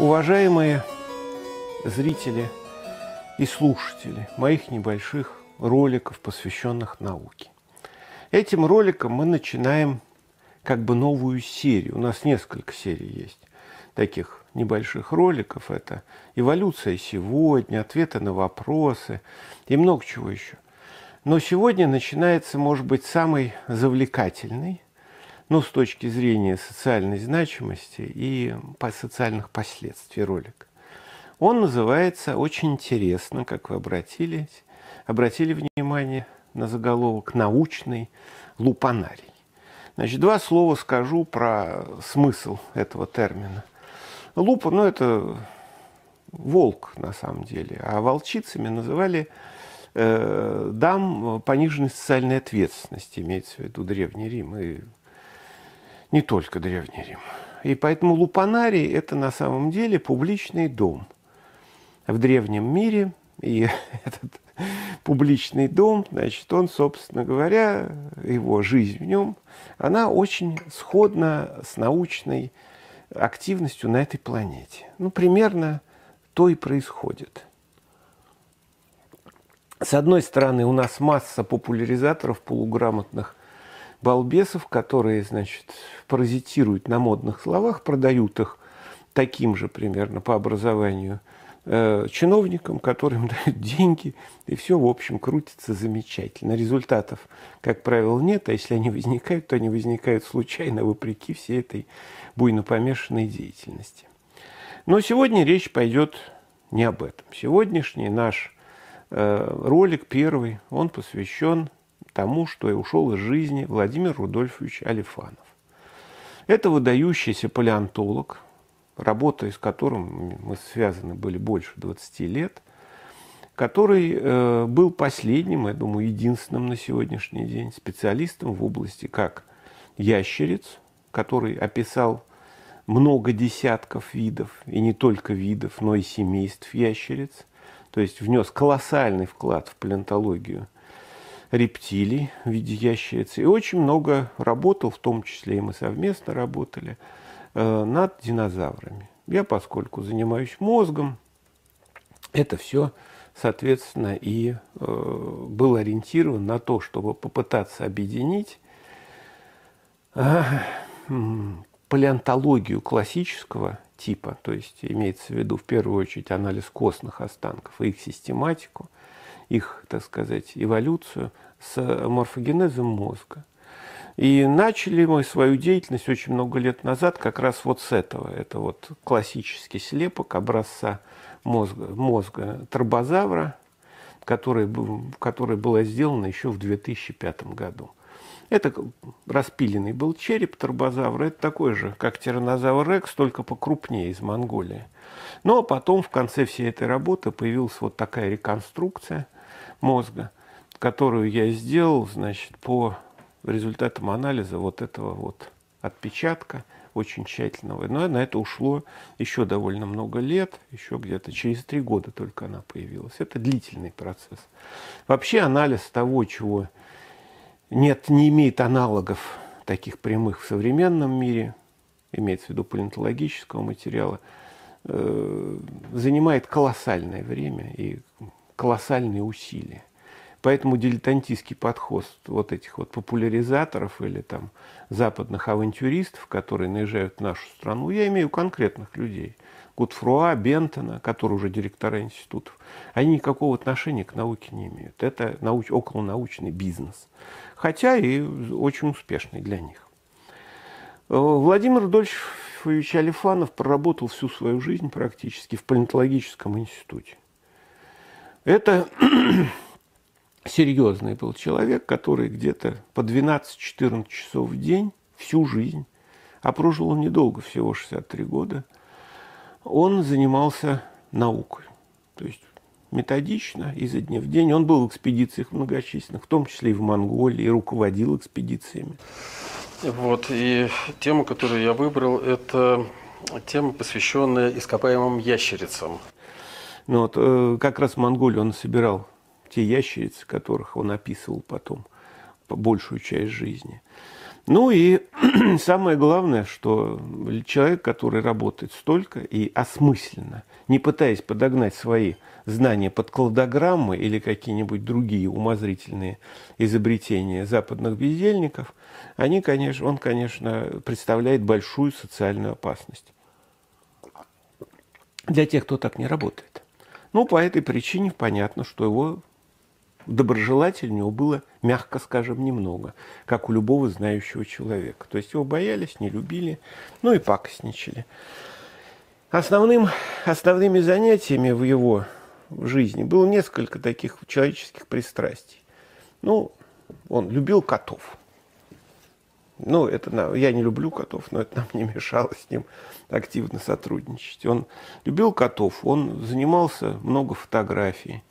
Уважаемые зрители и слушатели моих небольших роликов, посвященных науке. Этим роликом мы начинаем как бы новую серию. У нас несколько серий есть таких небольших роликов. Это эволюция сегодня, ответы на вопросы и много чего еще. Но сегодня начинается, может быть, самый завлекательный, ну, с точки зрения социальной значимости и социальных последствий ролик. Он называется очень интересно, как вы обратились, обратили внимание на заголовок «Научный лупанарий». Значит, два слова скажу про смысл этого термина. Лупа, ну, это волк на самом деле, а волчицами называли э, дам пониженной социальной ответственности, имеется в виду Древний Рим и не только Древний Рим. И поэтому лупанарий – это на самом деле публичный дом в древнем мире. И этот публичный дом, значит, он, собственно говоря, его жизнь в нем, она очень сходна с научной активностью на этой планете. Ну, примерно то и происходит. С одной стороны, у нас масса популяризаторов полуграмотных балбесов, которые, значит, паразитируют на модных словах, продают их таким же примерно по образованию э, чиновникам, которым дают деньги, и все, в общем, крутится замечательно. Результатов, как правило, нет, а если они возникают, то они возникают случайно, вопреки всей этой буйно помешанной деятельности. Но сегодня речь пойдет не об этом. Сегодняшний наш э, ролик первый, он посвящен тому, что и ушел из жизни Владимир Рудольфович Алифанов. Это выдающийся палеонтолог, работая с которым мы связаны были больше 20 лет, который э, был последним, я думаю, единственным на сегодняшний день специалистом в области как ящериц, который описал много десятков видов, и не только видов, но и семейств ящериц, то есть внес колоссальный вклад в палеонтологию – рептилий в виде ящерицы. И очень много работал, в том числе и мы совместно работали, э, над динозаврами. Я, поскольку занимаюсь мозгом, это все, соответственно, и э, был ориентирован на то, чтобы попытаться объединить э, палеонтологию классического типа, то есть имеется в виду в первую очередь анализ костных останков и их систематику, их, так сказать, эволюцию с морфогенезом мозга. И начали мы свою деятельность очень много лет назад как раз вот с этого. Это вот классический слепок образца мозга, мозга тробозавра, который, который была сделана еще в 2005 году. Это распиленный был череп тробозавра. Это такой же, как тиранозавр Рекс, только покрупнее из Монголии. А потом в конце всей этой работы появилась вот такая реконструкция – мозга, которую я сделал, значит, по результатам анализа вот этого вот отпечатка очень тщательного. Но на это ушло еще довольно много лет, еще где-то через три года только она появилась. Это длительный процесс. Вообще анализ того, чего нет, не имеет аналогов таких прямых в современном мире, имеется в виду палеонтологического материала, э, занимает колоссальное время и колоссальные усилия. Поэтому дилетантистский подход вот этих вот популяризаторов или там западных авантюристов, которые наезжают в нашу страну, я имею конкретных людей. Гудфруа, Бентона, которые уже директора институтов, они никакого отношения к науке не имеют. Это науч, околонаучный бизнес. Хотя и очень успешный для них. Э, Владимир Рудольфович Алифанов проработал всю свою жизнь практически в палеонтологическом институте. Это серьезный был человек, который где-то по 12-14 часов в день всю жизнь, а прожил он недолго, всего 63 года, он занимался наукой. То есть методично, изо дня в день. Он был в экспедициях многочисленных, в том числе и в Монголии, и руководил экспедициями. Вот, и тема, которую я выбрал, это тема, посвященная ископаемым ящерицам. Ну, вот, э, как раз в Монголии он собирал те ящерицы, которых он описывал потом, по большую часть жизни. Ну и самое главное, что человек, который работает столько и осмысленно, не пытаясь подогнать свои знания под кладограммы или какие-нибудь другие умозрительные изобретения западных бездельников, они, конечно, он, конечно, представляет большую социальную опасность для тех, кто так не работает. Ну, по этой причине понятно, что его доброжелателей было, мягко скажем, немного, как у любого знающего человека. То есть его боялись, не любили, ну и пакостничали. Основным, основными занятиями в его жизни было несколько таких человеческих пристрастий. Ну, он любил котов. Ну, это я не люблю котов, но это нам не мешало с ним активно сотрудничать. Он любил котов, он занимался много фотографий.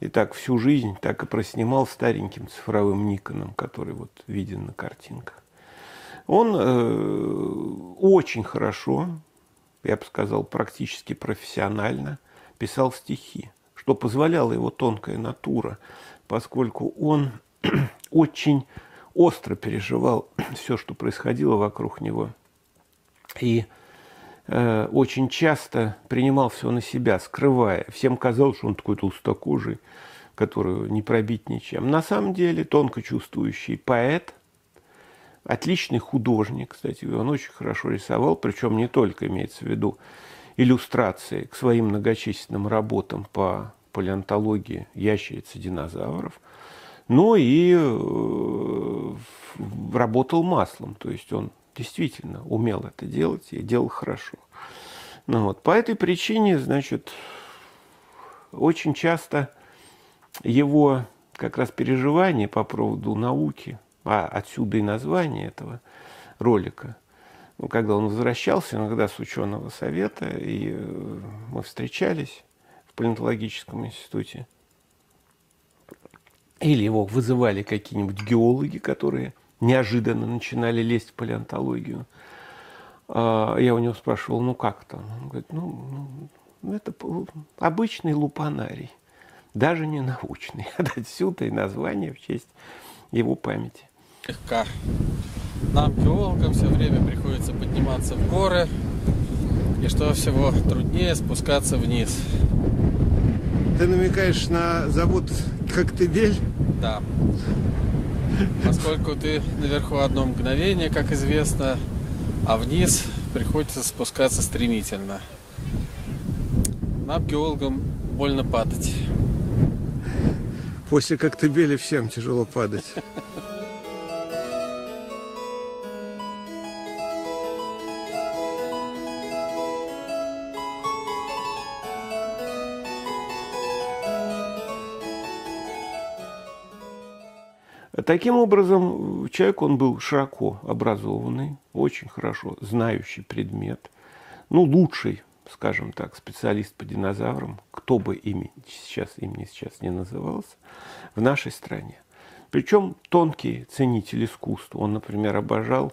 И так всю жизнь так и проснимал стареньким цифровым Никоном, который вот виден на картинках. Он э, очень хорошо, я бы сказал, практически профессионально писал стихи, что позволяло его тонкая натура, поскольку он очень остро переживал все, что происходило вокруг него. И э, очень часто принимал все на себя, скрывая. Всем казалось, что он такой толстокожий, которую не пробить ничем. На самом деле тонко чувствующий поэт, отличный художник, кстати, он очень хорошо рисовал, причем не только имеется в виду иллюстрации к своим многочисленным работам по палеонтологии ящериц и динозавров, но и э, работал маслом, то есть он действительно умел это делать и делал хорошо. Ну вот, по этой причине, значит, очень часто его как раз переживания по поводу науки, а отсюда и название этого ролика, ну, когда он возвращался иногда с ученого совета, и э, мы встречались в палеонтологическом институте, или его вызывали какие-нибудь геологи, которые неожиданно начинали лезть в палеонтологию. А, я у него спрашивал, ну как там? Он говорит, ну, ну это обычный лупанарий, даже не научный. Отсюда и название в честь его памяти. Легка. Нам, геологам, все время приходится подниматься в горы, и что всего труднее спускаться вниз. Ты намекаешь на завод Коктебель? Да. Поскольку ты наверху одно мгновение, как известно, а вниз приходится спускаться стремительно. Нам, геологам, больно падать. После Коктебеля всем тяжело падать. Таким образом, человек, он был широко образованный, очень хорошо знающий предмет, ну, лучший, скажем так, специалист по динозаврам, кто бы ими сейчас, ими сейчас не назывался, в нашей стране. Причем тонкий ценитель искусства. Он, например, обожал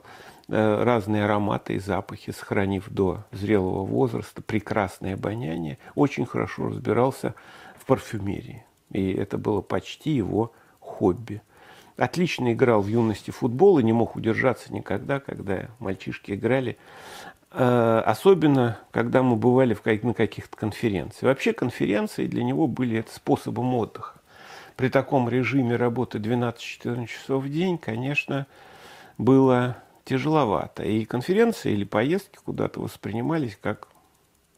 э, разные ароматы и запахи, сохранив до зрелого возраста прекрасное обоняние, очень хорошо разбирался в парфюмерии. И это было почти его хобби – отлично играл в юности футбол и не мог удержаться никогда, когда мальчишки играли. Э, особенно, когда мы бывали на каких-то конференциях. Вообще конференции для него были способом отдыха. При таком режиме работы 12-14 часов в день, конечно, было тяжеловато. И конференции или поездки куда-то воспринимались как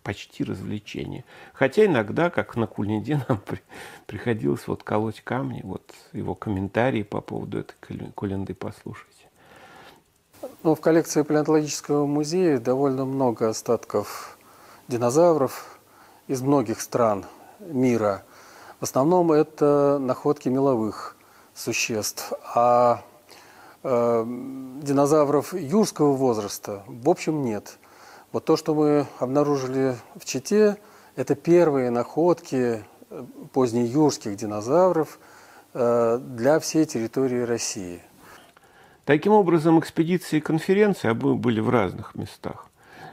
почти развлечение. Хотя иногда, как на Кульниде, нам при, приходилось вот колоть камни, вот его комментарии по поводу этой Кулинды послушайте. Ну, в коллекции палеонтологического музея довольно много остатков динозавров из многих стран мира. В основном это находки меловых существ, а э, динозавров юрского возраста в общем нет. Вот то, что мы обнаружили в Чите, это первые находки э, позднеюрских динозавров э, для всей территории России. Таким образом, экспедиции и конференции были в разных местах.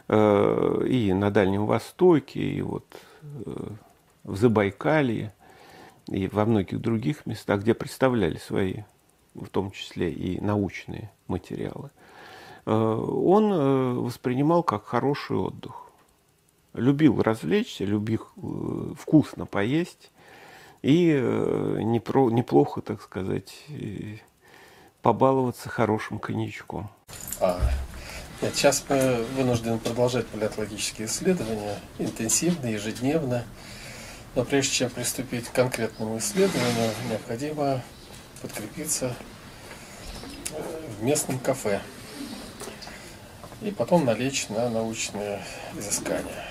Э, и на Дальнем Востоке, и вот в Забайкалье, и во многих других местах, где представляли свои, в том числе и научные материалы – он воспринимал как хороший отдых. Любил развлечься, любил вкусно поесть и неплохо, так сказать, побаловаться хорошим коньячком. А, нет, сейчас мы вынуждены продолжать палеонтологические исследования интенсивно, ежедневно. Но прежде чем приступить к конкретному исследованию, необходимо подкрепиться э, в местном кафе и потом налечь на научные изыскания.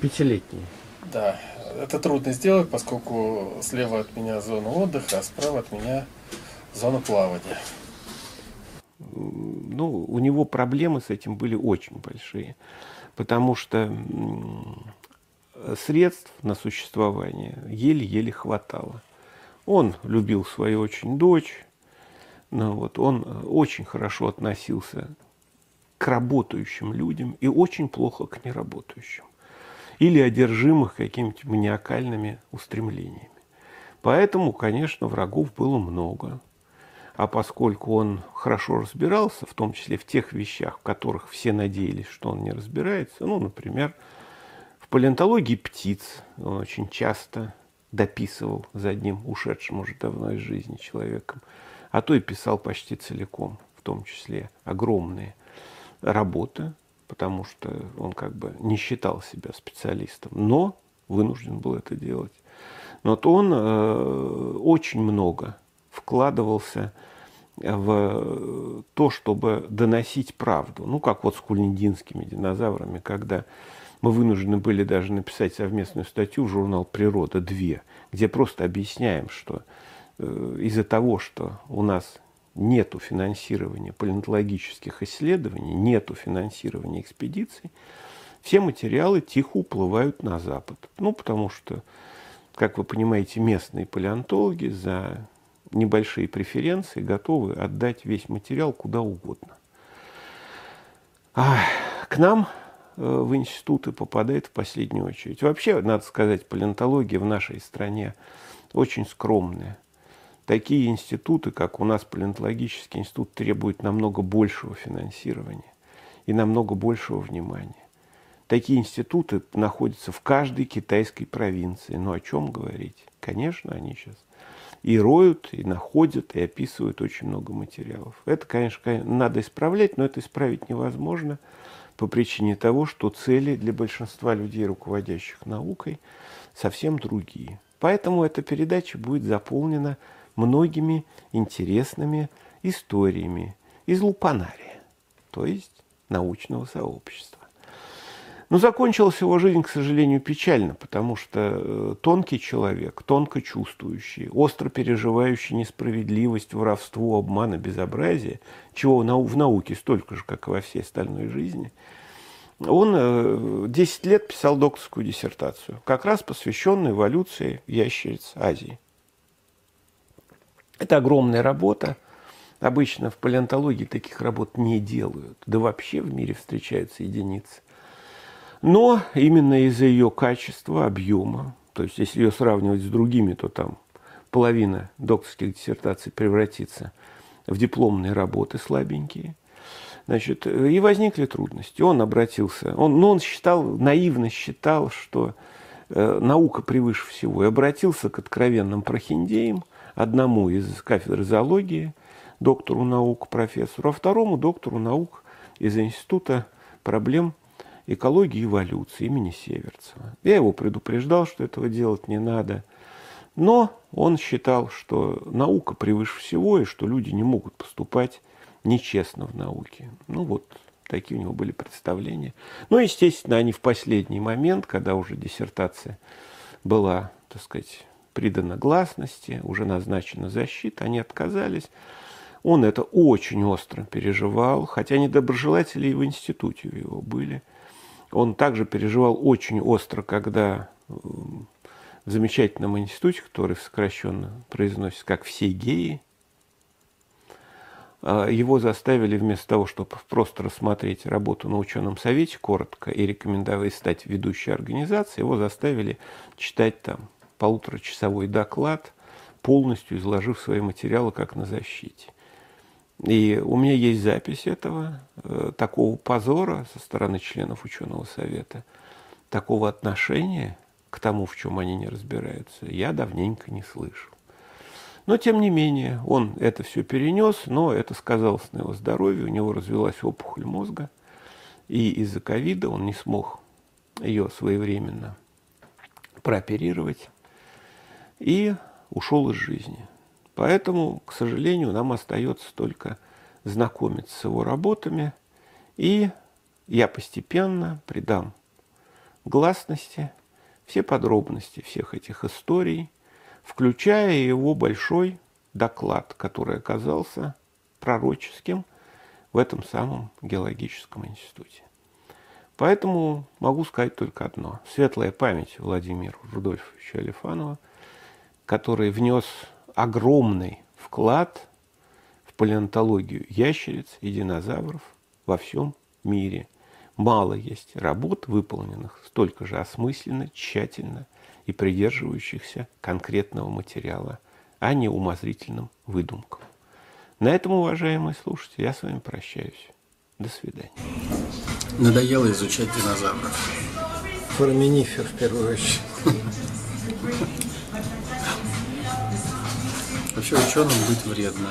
Пятилетний. Да, это трудно сделать, поскольку слева от меня зона отдыха, а справа от меня зона плавания. Ну, у него проблемы с этим были очень большие, потому что средств на существование еле-еле хватало. Он любил свою очень дочь, ну, вот, он очень хорошо относился к работающим людям и очень плохо к неработающим или одержимых какими-то маниакальными устремлениями. Поэтому, конечно, врагов было много. А поскольку он хорошо разбирался, в том числе в тех вещах, в которых все надеялись, что он не разбирается, ну, например, в палеонтологии птиц он очень часто дописывал за одним ушедшим уже давно из жизни человеком, а то и писал почти целиком, в том числе огромные работы, потому что он как бы не считал себя специалистом, но вынужден был это делать. Вот он э, очень много вкладывался в то, чтобы доносить правду. Ну, как вот с кульнединскими динозаврами, когда мы вынуждены были даже написать совместную статью в журнал «Природа 2», где просто объясняем, что э, из-за того, что у нас нету финансирования палеонтологических исследований, нету финансирования экспедиций, все материалы тихо уплывают на Запад. Ну, потому что, как вы понимаете, местные палеонтологи за небольшие преференции готовы отдать весь материал куда угодно. А к нам э, в институты попадает в последнюю очередь. Вообще, надо сказать, палеонтология в нашей стране очень скромная. Такие институты, как у нас палеонтологический институт, требуют намного большего финансирования и намного большего внимания. Такие институты находятся в каждой китайской провинции. Но о чем говорить? Конечно, они сейчас и роют, и находят, и описывают очень много материалов. Это, конечно, надо исправлять, но это исправить невозможно по причине того, что цели для большинства людей, руководящих наукой, совсем другие. Поэтому эта передача будет заполнена многими интересными историями из лупанария, то есть научного сообщества. Но закончилась его жизнь, к сожалению, печально, потому что э, тонкий человек, тонко чувствующий, остро переживающий несправедливость, воровство, обман и безобразие, чего в науке столько же, как и во всей остальной жизни, он 10 э, лет писал докторскую диссертацию, как раз посвященную эволюции ящериц Азии. Это огромная работа. Обычно в палеонтологии таких работ не делают. Да вообще в мире встречаются единицы. Но именно из-за ее качества, объема, то есть если ее сравнивать с другими, то там половина докторских диссертаций превратится в дипломные работы слабенькие. Значит, и возникли трудности. Он обратился, он, ну, он считал, наивно считал, что э, наука превыше всего, и обратился к откровенным прохиндеям, одному из кафедры зоологии, доктору наук, профессору, а второму доктору наук из Института проблем экологии и эволюции имени Северцева. Я его предупреждал, что этого делать не надо. Но он считал, что наука превыше всего, и что люди не могут поступать нечестно в науке. Ну вот, такие у него были представления. Ну, естественно, они в последний момент, когда уже диссертация была, так сказать, придана гласности, уже назначена защита, они отказались. Он это очень остро переживал, хотя недоброжелатели и в институте его были – он также переживал очень остро, когда в замечательном институте, который сокращенно произносится как «все геи», а, его заставили вместо того, чтобы просто рассмотреть работу на ученом совете коротко и рекомендовать стать ведущей организацией, его заставили читать там полуторачасовой доклад, полностью изложив свои материалы как на защите. И у меня есть запись этого, э, такого позора со стороны членов ученого совета, такого отношения к тому, в чем они не разбираются, я давненько не слышал. Но, тем не менее, он это все перенес, но это сказалось на его здоровье, у него развилась опухоль мозга, и из-за ковида он не смог ее своевременно прооперировать и ушел из жизни. Поэтому, к сожалению, нам остается только знакомиться с его работами, и я постепенно придам гласности все подробности всех этих историй – включая его большой доклад, который оказался пророческим в этом самом геологическом институте. Поэтому могу сказать только одно. Светлая память Владимира Рудольфовича Алифанова, который внес огромный вклад в палеонтологию ящериц и динозавров во всем мире. Мало есть работ, выполненных столько же осмысленно, тщательно – и придерживающихся конкретного материала, а не умозрительным выдумкам. На этом, уважаемые слушатели, я с вами прощаюсь. До свидания. Надоело изучать динозавров. Фораминифер, в первую очередь. Вообще ученым быть вредно.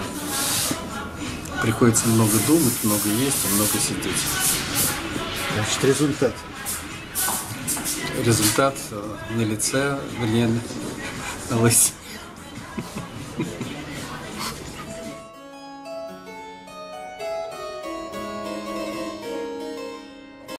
Приходится много думать, много есть и много сидеть. Значит, результат результат э, на лице, вернее, на лысине.